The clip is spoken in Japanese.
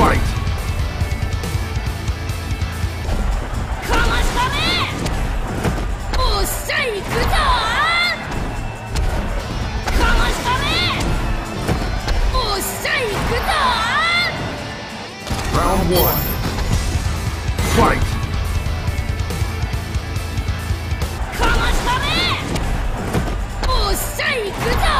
fight! 行くぞ